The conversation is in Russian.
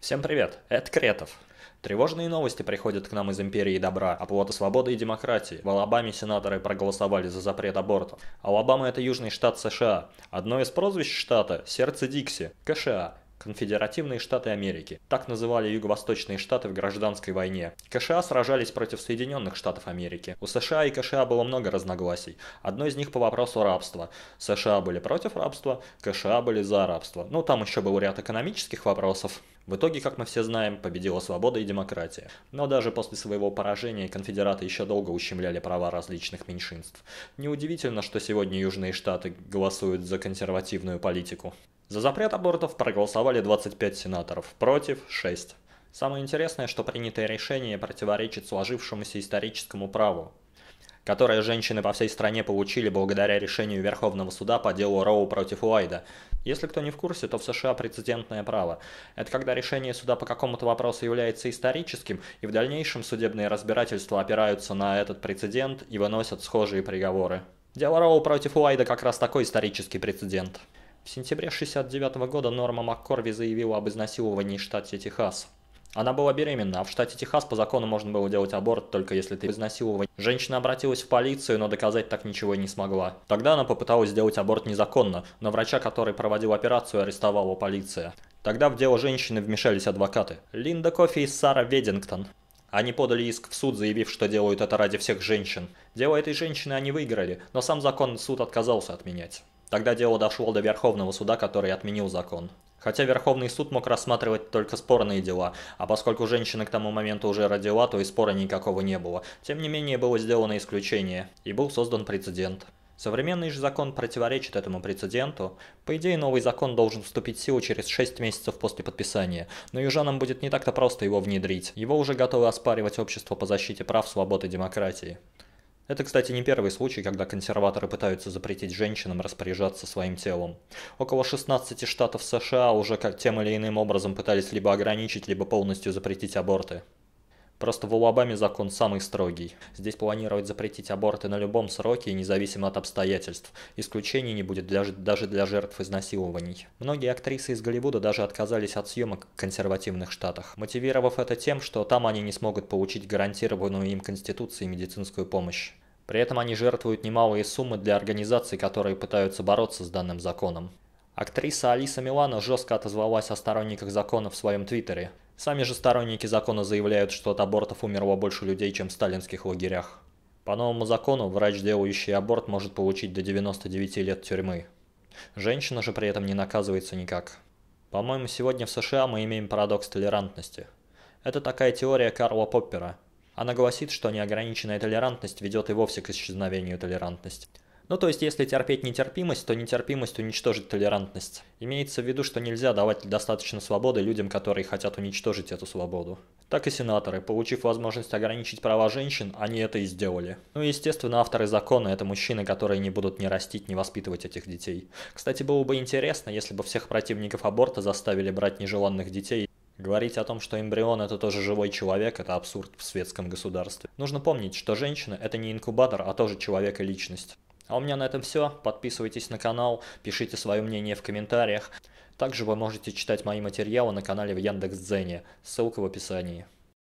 Всем привет, это Кретов. Тревожные новости приходят к нам из империи добра, оплота свободы и демократии. В Алабаме сенаторы проголосовали за запрет абортов. Алабама – это южный штат США. Одно из прозвищ штата – сердце Дикси, КША. Конфедеративные Штаты Америки. Так называли юго-восточные штаты в гражданской войне. КША сражались против Соединенных Штатов Америки. У США и КША было много разногласий. Одно из них по вопросу рабства. США были против рабства, КША были за рабство. Ну, там еще был ряд экономических вопросов. В итоге, как мы все знаем, победила свобода и демократия. Но даже после своего поражения конфедераты еще долго ущемляли права различных меньшинств. Неудивительно, что сегодня Южные Штаты голосуют за консервативную политику. За запрет абортов проголосовали 25 сенаторов, против – 6. Самое интересное, что принятое решение противоречит сложившемуся историческому праву, которое женщины по всей стране получили благодаря решению Верховного суда по делу Роу против Уайда. Если кто не в курсе, то в США прецедентное право. Это когда решение суда по какому-то вопросу является историческим, и в дальнейшем судебные разбирательства опираются на этот прецедент и выносят схожие приговоры. Дело Роу против Уайда как раз такой исторический прецедент. В сентябре 1969 года Норма МакКорви заявила об изнасиловании в штате Техас. Она была беременна, а в штате Техас по закону можно было делать аборт только если ты изнасилован. Женщина обратилась в полицию, но доказать так ничего и не смогла. Тогда она попыталась сделать аборт незаконно, но врача, который проводил операцию, арестовала полиция. Тогда в дело женщины вмешались адвокаты. Линда Кофи и Сара Ведингтон. Они подали иск в суд, заявив, что делают это ради всех женщин. Дело этой женщины они выиграли, но сам закон суд отказался отменять. Тогда дело дошло до Верховного суда, который отменил закон. Хотя Верховный суд мог рассматривать только спорные дела, а поскольку женщина к тому моменту уже родила, то и спора никакого не было. Тем не менее было сделано исключение, и был создан прецедент. Современный же закон противоречит этому прецеденту. По идее, новый закон должен вступить в силу через 6 месяцев после подписания, но южанам будет не так-то просто его внедрить. Его уже готовы оспаривать общество по защите прав, свободы и демократии. Это, кстати, не первый случай, когда консерваторы пытаются запретить женщинам распоряжаться своим телом. Около 16 штатов США уже как тем или иным образом пытались либо ограничить, либо полностью запретить аборты. Просто в Алабаме закон самый строгий. Здесь планируют запретить аборты на любом сроке и независимо от обстоятельств. Исключений не будет даже, даже для жертв изнасилований. Многие актрисы из Голливуда даже отказались от съемок в консервативных штатах, мотивировав это тем, что там они не смогут получить гарантированную им Конституцией медицинскую помощь. При этом они жертвуют немалые суммы для организаций, которые пытаются бороться с данным законом. Актриса Алиса Милана жестко отозвалась о сторонниках закона в своем твиттере. Сами же сторонники закона заявляют, что от абортов умерло больше людей, чем в сталинских лагерях. По новому закону, врач, делающий аборт, может получить до 99 лет тюрьмы. Женщина же при этом не наказывается никак. По-моему, сегодня в США мы имеем парадокс толерантности. Это такая теория Карла Поппера. Она гласит, что неограниченная толерантность ведет и вовсе к исчезновению толерантности. Ну то есть, если терпеть нетерпимость, то нетерпимость уничтожит толерантность. Имеется в виду, что нельзя давать достаточно свободы людям, которые хотят уничтожить эту свободу. Так и сенаторы, получив возможность ограничить права женщин, они это и сделали. Ну естественно, авторы закона – это мужчины, которые не будут ни растить, ни воспитывать этих детей. Кстати, было бы интересно, если бы всех противников аборта заставили брать нежеланных детей Говорить о том, что эмбрион это тоже живой человек, это абсурд в светском государстве. Нужно помнить, что женщина это не инкубатор, а тоже человек и личность. А у меня на этом все. Подписывайтесь на канал, пишите свое мнение в комментариях. Также вы можете читать мои материалы на канале в Яндекс.Дзене, ссылка в описании.